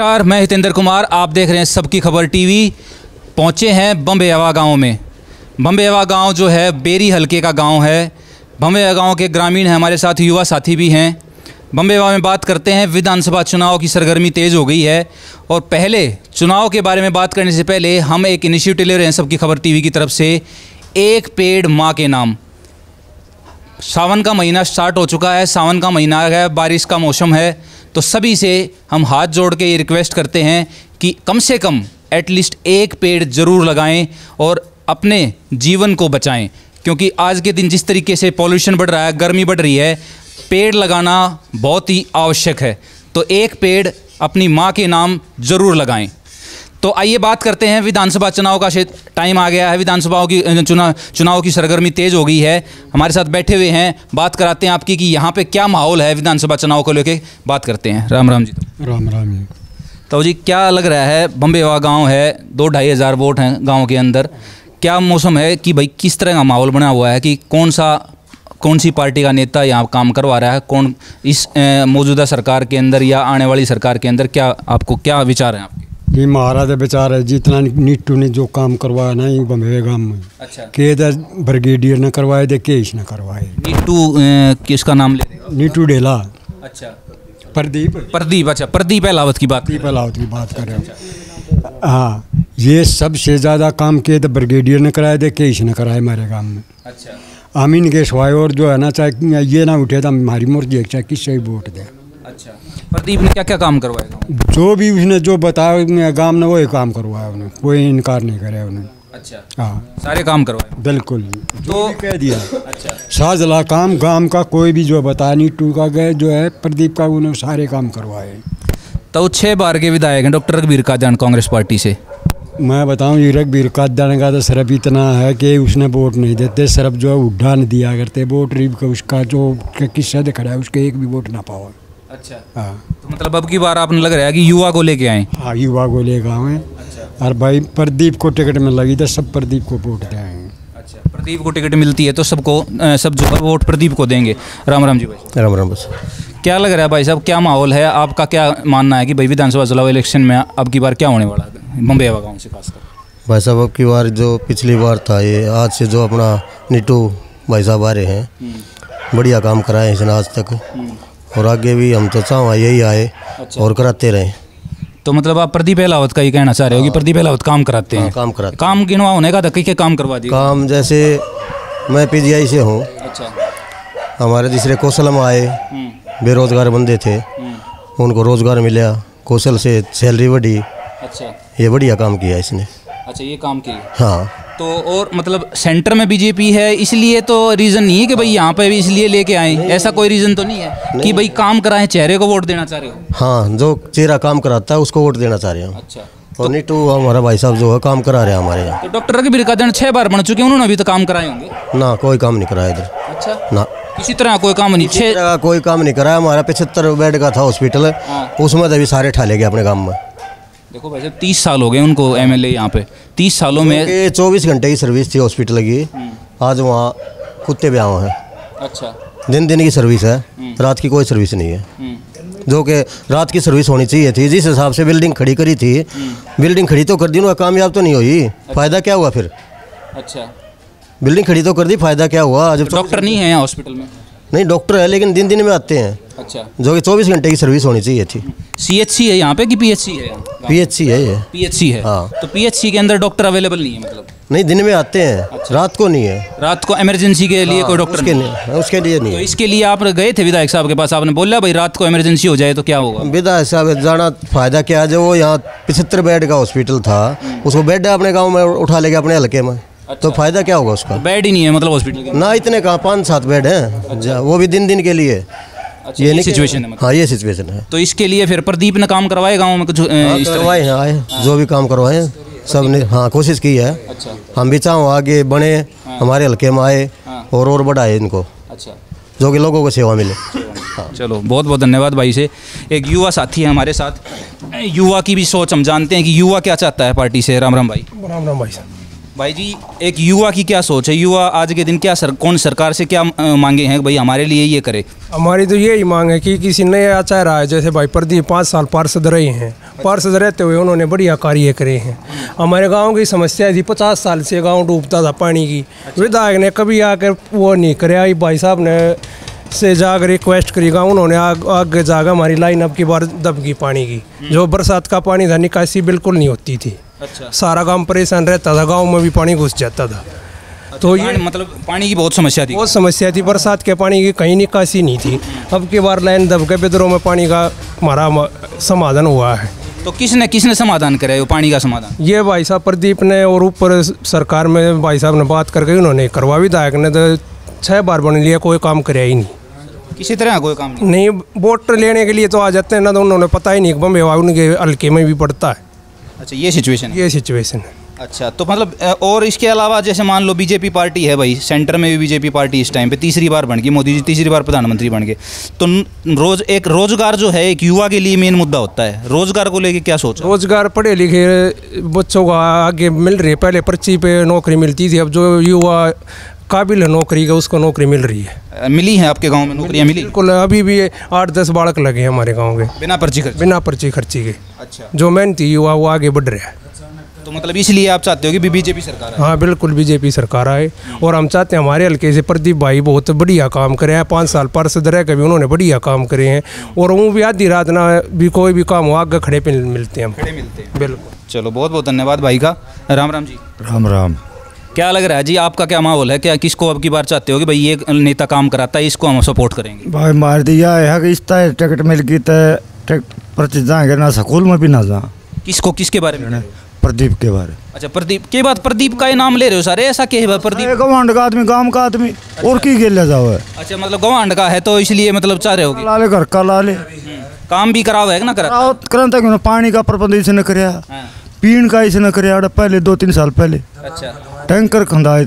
नमस्कार, मैं हितेंद्र कुमार, आप देख रहे हैं सबकी खबर टीवी। पहुँचे हैं बम्बे हवा गाँव में। बम्बे हवा गाँव जो है, बेरी हलके का गाँव है। बम्बेवा गाँव के ग्रामीण हैं, हमारे साथ युवा साथी भी हैं। बम्बे हवा में बात करते हैं, विधानसभा चुनाव की सरगर्मी तेज़ हो गई है। और पहले चुनाव के बारे में बात करने से पहले हम एक इनिशिएटिव ले रहे हैं सबकी खबर टीवी की तरफ़ से, एक पेड़ माँ के नाम। सावन का महीना स्टार्ट हो चुका है, सावन का महीना है, बारिश का मौसम है। तो सभी से हम हाथ जोड़ के ये रिक्वेस्ट करते हैं कि कम से कम एटलीस्ट एक पेड़ ज़रूर लगाएँ और अपने जीवन को बचाएँ। क्योंकि आज के दिन जिस तरीके से पॉल्यूशन बढ़ रहा है, गर्मी बढ़ रही है, पेड़ लगाना बहुत ही आवश्यक है। तो एक पेड़ अपनी माँ के नाम ज़रूर लगाएँ। तो आइए बात करते हैं विधानसभा चुनाव का टाइम आ गया है। विधानसभाओं की चुनाव चुनाव की सरगर्मी तेज़ हो गई है। हमारे साथ बैठे हुए हैं। बात कराते हैं आपकी कि यहाँ पे क्या माहौल है विधानसभा चुनाव को लेकर बात करते हैं। राम राम जी तो। राम राम जी। तो जी क्या लग रहा है बम्बेवा गाँव है दो ढाई हज़ार वोट हैं गाँव के अंदर। क्या मौसम है कि भाई किस तरह का माहौल बना हुआ है कि कौन सा कौन सी पार्टी का नेता यहाँ काम करवा रहा है? कौन इस मौजूदा सरकार के अंदर या आने वाली सरकार के अंदर क्या आपको क्या विचार हैं आपके? ये महाराज बेचारा जितना नीटू ने जो काम करवाया ना ये बम्बे गाँव में अच्छा। के इधर ब्रिगेडियर ने करवाए थे के इसने करवाए। नीटू किसका नाम ले नीटू डेला। अच्छा। प्रदीप। प्रदीप अच्छा। प्रदीप अहलावत की बात प्रदीप अलावत की बात कर रहे हो। हाँ ये सबसे ज़्यादा काम किए थे ब्रिगेडियर ने कराए थे के इसने कराए हमारे गाँव में। अच्छा। अमीन के सवाए और जो है ना चाहे ये ना उठे तो हमारी मर्ज़ी है चाहे किससे भी वोट दे। अच्छा। प्रदीप ने क्या क्या काम करवाएगा जो भी उसने जो बताया गाँव ने वही काम करवाया उन्हें। कोई इनकार नहीं करे उन्हें। अच्छा। हाँ। सारे काम करवाए? बिल्कुल। तो- कह दिया। अच्छा। शाहजला काम गाँव का कोई भी जो बताया नहीं टू का गए जो है प्रदीप का उन्होंने सारे काम करवाए। तो छह बार के विधायक हैं doctor Raghbir Kajan Congress party से। मैं बताऊँ ये रघबीर कादान का तो सिर्फ़ इतना है कि उसने वोट नहीं देते सिर्फ़ जो है उड्डा दिया करते वोट रीब का उसका जो किस्सा दिख रहा है उसके एक भी वोट ना पाओ। अच्छा। हाँ। तो मतलब अब की बार आपने लग रहा है कि युवा को लेके आए? हाँ युवा को ले गाँव और भाई प्रदीप को टिकट में लगी तो सब प्रदीप को वोट देंगे अच्छा प्रदीप को टिकट मिलती है तो सबको अ, सब जो है वोट प्रदीप को देंगे। राम राम जी भाई। राम राम बस। क्या लग रहा है भाई साहब क्या माहौल है? आपका क्या मानना है कि भाई विधानसभा चुनाव इलेक्शन में अब की बार क्या होने वाला है? बम्बे हवा गाँव से खासकर। भाई साहब अब की बार जो पिछली बार था ये आज से जो अपना नीटू भाई साहब आ रहे हैं बढ़िया काम कराए हैं इसने आज तक। और आगे भी हम तो चाह यही आए अच्छा। और कराते रहे। तो मतलब आप प्रदीप अहलावत का ही कहना चाह रहे हो कि प्रदीप अहलावत काम कराते हाँ, हैं? काम कराते काम गिनवा होने का था के काम करवा दिए। काम जैसे मैं पीजीआई से हूँ। अच्छा। हमारे दूसरे कौशल में आए बेरोजगार बंदे थे। उनको रोज़गार मिला कौशल से सैलरी बढ़ी। अच्छा। ये बढ़िया काम किया इसने। अच्छा ये काम किया। हाँ। तो और मतलब सेंटर में बीजेपी है इसलिए तो रीज़न नहीं है कि भाई यहाँ पे भी इसलिए लेके आए। ऐसा कोई रीज़न तो नहीं है कि भाई काम कराएँ चेहरे को वोट देना चाह रहे हो? हाँ जो चेहरा काम कराता है उसको वोट देना चाह रहे हो। अच्छा। और नीटू हमारा भाई साहब जो है काम करा रहे हैं हमारे यहाँ। तो डॉक्टर रघबीर का छह बार बन चुके हैं उन्होंने अभी तो काम कराए होंगे? ना कोई काम नहीं कराया इधर। अच्छा। ना। किसी तरह कोई काम नहीं किसी छः कोई काम नहीं कराया हमारा पिछहत्तर बेड का था हॉस्पिटल हाँ। उसमें तो अभी सारे ठाले गए अपने काम में। देखो भाई साहब तीस साल हो गए उनको एमएलए यहाँ पे। तीस सालों में चौबीस घंटे की सर्विस थी हॉस्पिटल की। आज वहाँ कुत्ते भी आए हैं। अच्छा। दिन दिन की सर्विस है। रात की कोई सर्विस नहीं है। हम्म, जो कि रात की सर्विस होनी चाहिए थी। जिस हिसाब से बिल्डिंग खड़ी करी थी बिल्डिंग खड़ी तो कर दी ना कामयाब तो नहीं हुई। अच्छा। फ़ायदा क्या हुआ फिर? अच्छा। बिल्डिंग खड़ी तो कर दी फ़ायदा क्या हुआ? जब डॉक्टर नहीं है यहाँ हॉस्पिटल में? नहीं डॉक्टर है लेकिन दिन दिन में आते हैं। अच्छा। जो कि चौबीस घंटे की सर्विस होनी चाहिए थी। सी एच सी है यहाँ पे कि पीएचसी है? पीएचसी है ये। पीएचसी है। हाँ। तो पीएचसी के अंदर डॉक्टर अवेलेबल नहीं है मतलब? नहीं दिन में आते हैं। अच्छा। रात को नहीं है। रात को इमरजेंसी के लिए कोई डॉक्टर उसके नहीं लिए उसके लिए नहीं तो इसके लिए आप गए थे विधायक साहब के पास? आपने बोला भाई रात को इमरजेंसी हो जाए तो क्या होगा? विदा साहब जाना फ़ायदा क्या है? जो वो यहाँ पचहत्तर बेड का हॉस्पिटल था उसको बेड अपने गाँव में उठा लेगा अपने हल्के में। अच्छा। तो फ़ायदा क्या होगा उसका? बेड ही नहीं है मतलब हॉस्पिटल ना इतने कहाँ पाँच सात बेड हैं। जा- वो भी दिन दिन के लिए। अच्छा, ये नहीं सिचुएशन है मतलब। हाँ ये सिचुएशन है। तो इसके लिए फिर प्रदीप ने काम करवाए गाँव में कुछ हाँ, करवाए हैं आए जो भी काम करवाए सबने हाँ कोशिश की है। अच्छा। हम भी चाहो आगे बने हमारे हल्के में आए हाँ। और और बढ़ाए इनको। अच्छा। जो कि लोगों को सेवा मिले। चलो बहुत बहुत धन्यवाद भाई से। एक युवा साथी है हमारे साथ। युवा की भी सोच हम जानते हैं कि युवा क्या चाहता है पार्टी से। राम राम भाई। राम राम भाई साहब। भाई जी एक युवा की क्या सोच है? युवा आज के दिन क्या सर कौन सरकार से क्या मांगे हैं? भाई हमारे लिए ये करे। हमारी तो यही मांग है कि किसी नया चेहरा है जैसे भाई प्रदीप पाँच साल पार्षद रहे हैं। पार्षद रहते हुए उन्होंने बढ़िया कार्य करे हैं। हमारे गाँव की समस्या थी पचास साल से गाँव डूबता था पानी की। विधायक ने कभी आकर वो नहीं करे। भाई साहब ने से जाकर रिक्वेस्ट करेगा उन्होंने आग आगे जाकर हमारी लाइन अब की बार दब गई पानी की। जो बरसात का पानी था निकासी बिल्कुल नहीं होती थी। अच्छा। सारा गाँव परेशान रहता था गाँव में भी पानी घुस जाता था। तो ये मतलब पानी की बहुत समस्या थी। बहुत समस्या थी बरसात के पानी की कहीं निकासी नहीं थी। अब की बार लाइन दब के बेदरों में पानी का हमारा समाधान हुआ है। तो किसने किसने समाधान कराया वो पानी का समाधान? ये भाई साहब प्रदीप ने और ऊपर सरकार में भाई साहब ने बात करके उन्होंने करवा विधायक ने तो छः बार बन लिया कोई काम कराया ही नहीं। किसी तरह कोई काम नहीं। नहीं वोट लेने के लिए तो आ जाते हैं ना तो उन्होंने पता ही नहीं कि बम्बे उनके हल्के में भी पड़ता है। अच्छा ये सिचुएशन है। ये सिचुएशन है। अच्छा तो मतलब और इसके अलावा जैसे मान लो बीजेपी पार्टी है भाई सेंटर में भी बीजेपी पार्टी इस टाइम पे तीसरी बार बन गई मोदी जी तीसरी बार प्रधानमंत्री बन गए। तो रोज एक रोज़गार जो है एक युवा के लिए मेन मुद्दा होता है। रोज़गार को लेके क्या सोच रोज़गार पढ़े लिखे बच्चों को आगे मिल रही है। पहले पर्ची पे नौकरी मिलती थी अब जो युवा काबिल है नौकरी का उसको नौकरी मिल रही है। मिली है आपके गाँव में नौकरियाँ मिली? बिल्कुल अभी भी आठ दस बालक लगे हैं हमारे गाँव के। बिना पर्ची खर्च? बिना पर्ची खर्ची के। अच्छा। जो मेहनती युवा वो आगे बढ़ रहा है। तो मतलब इसलिए आप चाहते हो कि बीजेपी सरकार हाँ बिल्कुल बीजेपी सरकार आए। और हम चाहते हैं हमारे हल्के से प्रदीप भाई बहुत बढ़िया काम करे हैं। पाँच साल पार्षद रह के भी उन्होंने बढ़िया काम करे हैं। और वो भी आधी रात ना भी कोई भी काम हो आगे खड़े पे मिलते हैं हम। खड़े मिलते हैं। बिल्कुल। चलो बहुत बहुत धन्यवाद भाई का। राम राम जी। राम राम। क्या लग रहा है जी आपका क्या माहौल है? क्या किसको अब की बार चाहते हो कि भाई ये नेता काम कराता है इसको हम सपोर्ट करेंगे? भाई मार दिया है कि इस तरह टिकट मिल गई तो टिकट प्रति जाएँगे ना स्कूल में भी ना जा किसको किसके बारे में? प्रदीप के बारे अच्छा प्रदीप के बाद प्रदीप का ही नाम ले रहे हो सारे ऐसा क्या है प्रदीप? गवांड का आदमी गाँव का आदमी और की गेल जाओ है? अच्छा मतलब गवांड का है तो इसलिए मतलब चाह रहे होगे ला ले घर का ला ले काम भी कराओ है ना करा करंता पानी का प्रबंध इसने कराया। हाँ, पीण का इसने कराया पहले दो तीन साल पहले। अच्छा। टैंकर खंदाए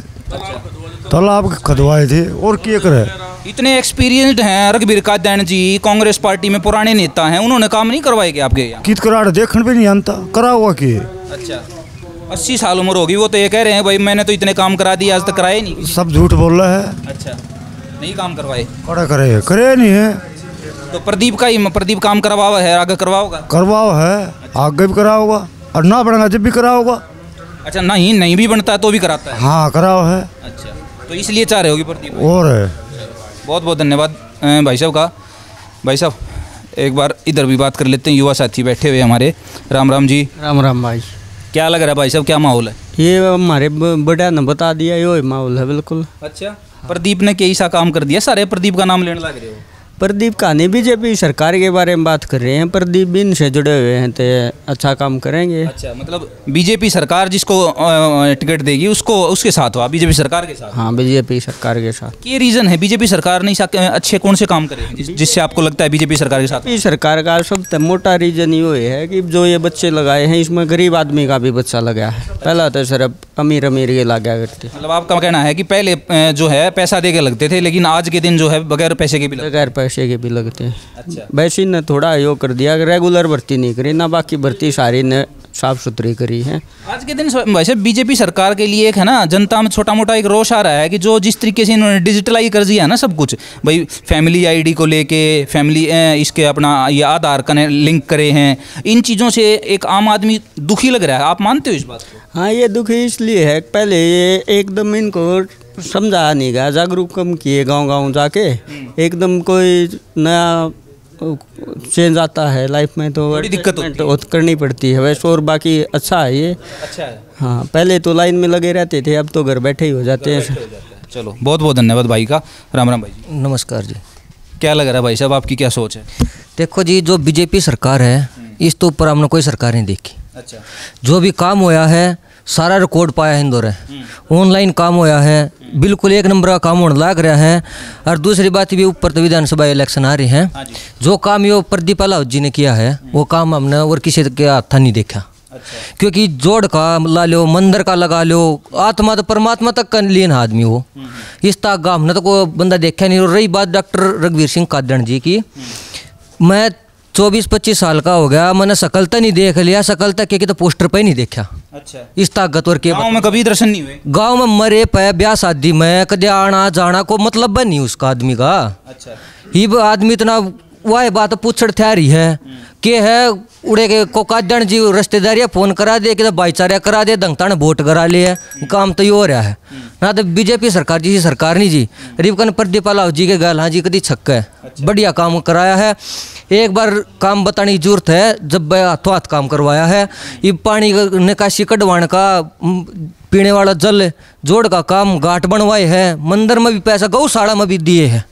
तालाब खदवाए थे और क्या करे? इतने एक्सपीरियंस्ड हैं रघबीर कादैन जी कांग्रेस पार्टी में पुराने नेता हैं उन्होंने काम नहीं करवाए क्या आपके कित कराड़ देखने भी नहीं आता करा हुआ कि? अच्छा अस्सी साल उम्र होगी वो तो ये कह रहे हैं भाई मैंने तो इतने काम करा दिए आज तक कराए नहीं। सब झूठ बोल रहा है। अच्छा नहीं काम करवाए। कड़ा करे करे नहीं है। तो प्रदीप का ही प्रदीप काम करवावा है आगे करवाओगा? करवाओ है आगे भी कराओगा और ना बढ़ेगा जब भी कराओगा। अच्छा नहीं नहीं भी बनता है तो भी कराता है? हाँ कराओ है। अच्छा तो इसलिए चाह रहे होगी प्रदीप और है। बहुत बहुत धन्यवाद भाई साहब का। भाई साहब एक बार इधर भी बात कर लेते हैं युवा साथी बैठे हुए हमारे। राम राम जी। राम राम भाई। क्या लग रहा है भाई साहब क्या माहौल है? ये हमारे बड़ा ने बता दिया यो माहौल है बिल्कुल। अच्छा प्रदीप ने कई सा काम कर दिया? सारे प्रदीप का नाम लेने लग रहे हो? प्रदीप कहानी बीजेपी सरकार के बारे में बात कर रहे हैं प्रदीप भी इनसे जुड़े हुए हैं तो अच्छा काम करेंगे। अच्छा मतलब बीजेपी सरकार जिसको टिकट देगी उसको उसके साथ हो आप बीजेपी सरकार के साथ? हाँ बीजेपी सरकार के साथ। ये रीज़न है? बीजेपी सरकार ने इसा- अच्छे कौन से काम करे जिससे आपको लगता है बीजेपी सरकार के साथ? बीजेपी सरकार का सबसे मोटा रीजन ये है कि जो ये बच्चे लगाए हैं इसमें गरीब आदमी का भी बच्चा लगा है। पहला तो सिर्फ़ अमीर अमीर के लगा करते मतलब आपका कहना है कि पहले जो है पैसा दे के लगते थे लेकिन आज के दिन जो है बगैर पैसे के भी बगैर पैसे के भी लगते हैं। अच्छा। वैसे ने थोड़ा यो कर दिया रेगुलर भर्ती नहीं करी ना बाकी भर्ती सारी ने साफ़ सुथरी करी है। आज के दिन वैसे बीजेपी सरकार के लिए एक है ना जनता में छोटा मोटा एक रोष आ रहा है कि जो जिस तरीके से इन्होंने डिजिटलाइज कर दिया है ना सब कुछ भाई फैमिली आईडी को लेके फैमिली इसके अपना ये आधार कने लिंक करे हैं इन चीज़ों से एक आम आदमी दुखी लग रहा है। आप मानते हो इस बात को? हाँ ये दुखी इसलिए है पहले ये एकदम इनको समझा नहीं गया जागरूक कम किए गाँव गाँव जाके एकदम कोई नया चेंज आता है लाइफ में तो बड़ी दिक्कत होती होत- करनी पड़ती है। वैसे और बाकी अच्छा है ये। अच्छा है। हाँ पहले तो लाइन में लगे रहते थे अब तो घर बैठे ही हो जाते हैं। चलो बहुत बहुत धन्यवाद भाई का। राम राम भाई जी। नमस्कार जी। क्या लग रहा है भाई साहब आपकी क्या सोच है? देखो जी जो बीजेपी सरकार है इस तो ऊपर हमने कोई सरकार नहीं देखी। अच्छा। जो भी काम होया है सारा रिकॉर्ड पाया इंदौर है। ऑनलाइन काम होया है बिल्कुल एक नंबर का काम होने लग रहा है। और दूसरी बात भी ऊपर तो विधानसभा इलेक्शन आ रही हैं। जो। काम यो प्रदीप अलाउद जी ने किया है वो काम हमने और किसी के हाथा नहीं देखा। अच्छा। क्योंकि जोड़ का ला लो मंदिर का लगा लो आत्मा तो परमात्मा तक का लीन आदमी वो इस तक का हमने तो कोई बंदा देखा नहीं। और रही बात डॉक्टर रघुवीर सिंह कादड़ जी की मैं चौबीस पच्चीस साल का हो गया मैंने सकलता नहीं देख लिया सकलता के तो पोस्टर पर ही नहीं देखा। अच्छा। इस ताकतवर के गाँव में कभी दर्शन नहीं हुए? गाँव में मरे पे ब्याह शादी में कदे आना जाना को मतलब बन नहीं उसका आदमी का। अच्छा। ही आदमी इतना वह बात पूछड़ थे रही है के है उड़े के को काजन जी रिश्तेदारिया फ़ोन करा दे कि भाईचारा करा दे दंगता ने वोट करा लिया काम तो ये हो रहा है। ना तो बीजेपी सरकार जी सरकार नहीं जी। रिपकन प्रदीप लाव जी के गाल हाँ जी कदी छक्का है। अच्छा। बढ़िया काम कराया है। एक बार काम बताने की ज़रूरत है जब हाथों हाथ काम करवाया है। ये पानी का निकासी कटवाने का पीने वाला जल जोड़ का काम घाट बनवाए है। मंदिर में भी पैसा गौशाला में भी दिए है।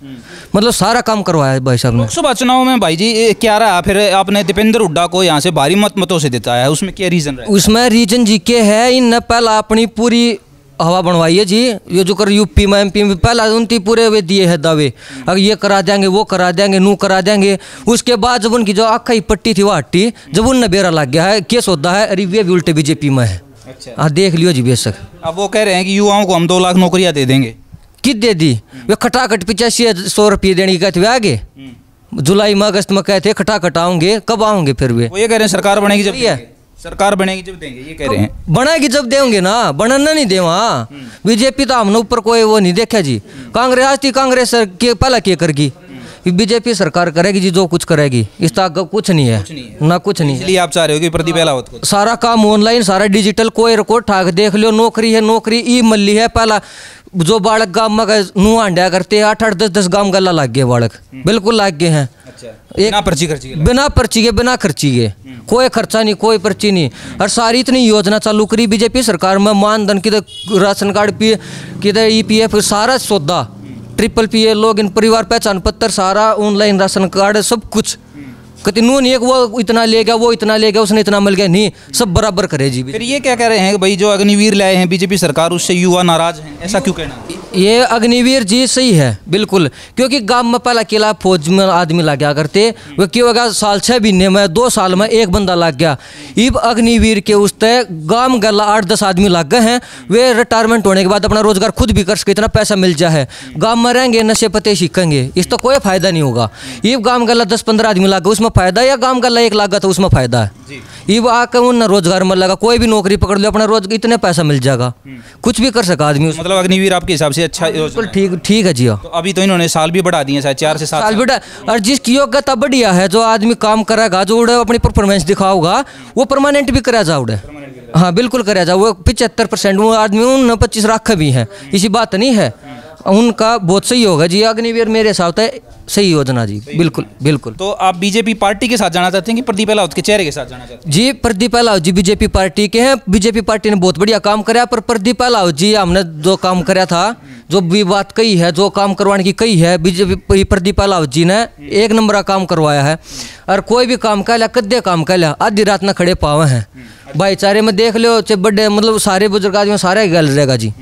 मतलब सारा काम करवाया है भाई साहब ने। लोकसभा चुनाव में भाई जी क्या रहा? फिर आपने दीपेंद्र हुड्डा को यहाँ से भारी मत मतों से देता है। उसमें क्या रीजन रहा? उसमें रीजन जी के है इन पहला अपनी पूरी हवा बनवाई है जी। ये जो कर यूपी में एमपी में पहला उनती पूरे वे दिए हैं दावे। अगर ये करा देंगे वो करा देंगे नू करा देंगे। उसके बाद जब उनकी जो आखा ही पट्टी थी वो हट्टी जब उनने बेरा लग गया है केस होता है अरे ये भी उल्टे बीजेपी में है। अच्छा। हाँ देख लियो जी बेशक। अब वो कह रहे हैं कि युवाओं को हम दो लाख नौकरियाँ दे देंगे। कित दे दी? वे खटाखट पिचासी सौ रुपये देने की कहते वे आगे? जुलाई में अगस्त में कहते खटाखट आओगे कब आओगे फिर वे? वो ये कह रहे हैं सरकार बनेगी जब है। सरकार बनेगी जब देंगे ये कह रहे हैं। बनाएगी जब देंगे ना बनाना नहीं दे वहाँ बीजेपी तो हमने ऊपर कोई वो नहीं देखा जी। कांग्रेस आज थी कांग्रेस के पहला क्या करेगी। बीजेपी सरकार करेगी जी जो कुछ करेगी। इस तक कुछ नहीं है। ना कुछ नहीं इसलिए आप चाह रहे हो कि प्रदीप अहलावत को। सारा काम ऑनलाइन सारा डिजिटल कोई रिकॉर्ड ठाक देख लियो नौकरी है नौकरी ई मल्ली है पहला जो बालक गाँव में नु आंडा करते आठ आठ दस दस गाँव गला लाग गए बालक। बिल्कुल लाग गए हैं। अच्छा। एक- बिना पर्ची खर्ची बिना पर्ची के बिना खर्ची के। कोई खर्चा नहीं कोई पर्ची नहीं। और सारी इतनी योजना चालू करी बीजेपी सरकार में मानधन की राशन कार्ड पी की ई पी एफ़ सारा सौदा। ट्रिपल पी ए लोग इन परिवार पहचान पत्र सारा ऑनलाइन राशन कार्ड सब कुछ। कहते नू नहीं है वो इतना ले गया, वो इतना ले गया, उसने इतना मिल गया। नहीं, सब बराबर करे जी फिर ये क्या कह रहे हैं भाई जो अग्निवीर लाए हैं, बीजेपी सरकार, उससे युवा नाराज़ है, ऐसा क्यों कहना? ये अग्निवीर जी सही है बिल्कुल। क्योंकि गाँव में पहला किला फौज में आदमी लग गया करते वो क्यों होगा? साल छः महीने में दो साल में एक बंदा लग गया। इब अग्निवीर के उस तय गाँव गला आठ दस आदमी लग गए हैं। वे रिटायरमेंट होने के बाद अपना रोज़गार खुद भी कर सके इतना पैसा मिल जाए। गाँव में रहेंगे नशे पते सीखेंगे इस तो कोई फ़ायदा नहीं होगा। इब गाँव गला दस पंद्रह आदमी लग गए उसमें फ़ायदा या गाँव गला एक लाख तो उसमें फ़ायदा है? इब आकर उन रोज़गार में लगा कोई भी नौकरी पकड़ लो अपना रोज इतने पैसा मिल जाएगा। कुछ भी कर सका आदमी मतलब अग्निवीर आपके हिसाब से अच्छा बिल्कुल ठीक ठीक है जी हाँ तो अभी तो इन्होंने साल भी बढ़ा दिए शायद चार से सात साल। बेटा और जिसकी योग्यता बढ़िया है जो आदमी काम करेगा जो उड़े अपनी परफॉर्मेंस दिखाओगा वो परमानेंट भी करा जा उड़े। हाँ बिल्कुल करा जा वो पिछहत्तर परसेंट वो आदमी उन पच्चीस राख भी हैं। इसी बात नहीं है। उनका बहुत सही होगा जी। अग्निवीर मेरे हिसाब से सही योजना जी। बिल्कुल बिल्कुल। तो आप बीजेपी पार्टी के साथ जाना चाहते हैं कि प्रदीप अहलावत के चेहरे के साथ जाना चाहते हैं? जी प्रदीप अलाव जी बीजेपी पार्टी के हैं। बीजेपी पार्टी ने बहुत बढ़िया काम कराया पर प्रदीप अलाव जी हमने जो काम कराया था जो भी बात कही है जो काम करवाने की कही है बीजेपी प्रदीप अलाव जी ने एक नंबर का काम करवाया है। और कोई भी काम कह लिया कद्दे काम कह लिया आधी रात ना खड़े पावे हैं। भाईचारे में देख लो चाहे बड़े मतलब सारे बुज़ुर्ग आदमी सारा गल रहेगा जी।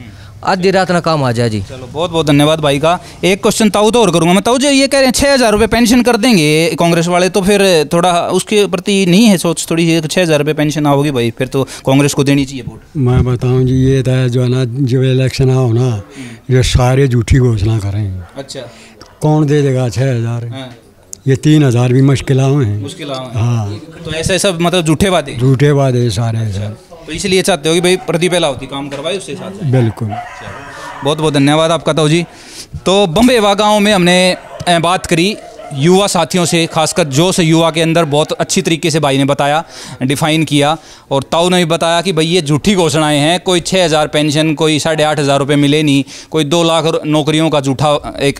आधी रात ना काम आ जाए जी। चलो बहुत बहुत धन्यवाद भाई का। एक क्वेश्चन ताऊ तो और करूँगा। मैं ताऊ जी ये कह रहे हैं छः हज़ार रुपये पेंशन कर देंगे कांग्रेस वाले तो फिर थोड़ा उसके प्रति नहीं है सोच थोड़ी सी छः हज़ार रुपये पेंशन आओगी भाई फिर तो कांग्रेस को देनी चाहिए वोट। मैं बताऊँ जी ये था जो है ना जब इलेक्शन आओ ना ये सारे झूठी घोषणा करेंगे अच्छा। कौन दे देगा छः हज़ार? हाँ। ये तीन हज़ार भी मुश्किल हैं। मुश्किल हाँ। तो ऐसे सब मतलब झूठे वादे? झूठे वादे सारे सब तो इसलिए चाहते हो कि भाई प्रदीप अहलावती काम करवाए उसके साथ बिल्कुल। बहुत बहुत धन्यवाद आपका ताऊ जी। तो बम्बे गाँव में हमने बात करी। युवा साथियों से, खासकर जोश युवा के अंदर बहुत अच्छी तरीके से भाई ने बताया, डिफाइन किया और ताऊ ने भी बताया कि भाई ये झूठी घोषणाएँ हैं, कोई छः हज़ार पेंशन, कोई साढ़े आठ हज़ार रुपये मिले नहीं, कोई दो लाख नौकरियों का झूठा एक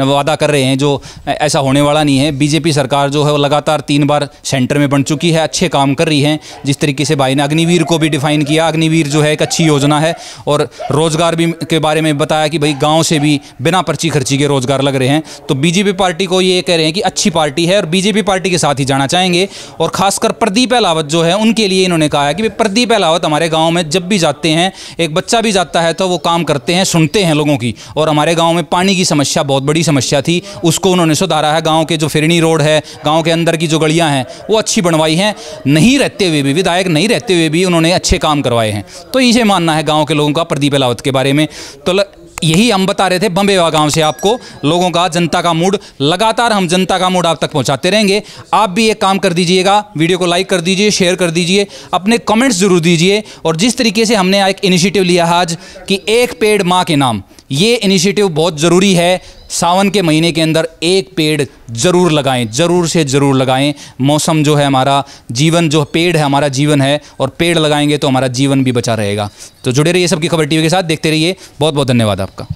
वादा कर रहे हैं जो ऐसा होने वाला नहीं है। बीजेपी सरकार जो है वो लगातार तीन बार सेंटर में बन चुकी है, अच्छे काम कर रही है, जिस तरीके से भाई ने अग्निवीर को भी डिफाइन किया। अग्निवीर जो है एक अच्छी योजना है और रोज़गार भी के बारे में बताया कि भाई गाँव से भी बिना पर्ची खर्ची के रोज़गार लग रहे हैं। तो बीजेपी पार्टी को ये कह रहे हैं कि अच्छी पार्टी है और बीजेपी पार्टी के साथ ही जाना चाहेंगे। और खासकर प्रदीप अहलावत जो है, उनके लिए इन्होंने कहा है कि प्रदीप अहलावत हमारे गाँव में जब भी जाते हैं, एक बच्चा भी जाता है तो वो काम करते हैं, सुनते हैं लोगों की। और हमारे गाँव में पानी की समस्या, बहुत बड़ी समस्या थी, उसको उन्होंने सुधारा है। गाँव के जो फिरनी रोड है, गाँव के अंदर की जो गलियाँ हैं, वो अच्छी बनवाई हैं। नहीं रहते हुए भी, विधायक नहीं रहते हुए भी उन्होंने अच्छे काम करवाए हैं। तो इसे मानना है गाँव के लोगों का प्रदीप अहलावत के बारे में। तो यही हम बता रहे थे बम्बेवा गाँव से आपको, लोगों का जनता का मूड लगातार हम जनता का मूड आप तक पहुंचाते रहेंगे। आप भी एक काम कर दीजिएगा, वीडियो को लाइक कर दीजिए शेयर कर दीजिए, अपने कमेंट्स ज़रूर दीजिए और जिस तरीके से हमने एक इनिशिएटिव लिया आज कि एक पेड़ माँ के नाम, ये इनिशिएटिव बहुत ज़रूरी है। सावन के महीने के अंदर एक पेड़ ज़रूर लगाएँ, ज़रूर से ज़रूर लगाएँ। मौसम जो है हमारा, जीवन जो पेड़ है, हमारा जीवन है, और पेड़ लगाएँगे तो हमारा जीवन भी बचा रहेगा। तो जुड़े रहिए सबकी खबर टीवी के साथ, देखते रहिए। बहुत बहुत धन्यवाद आपका।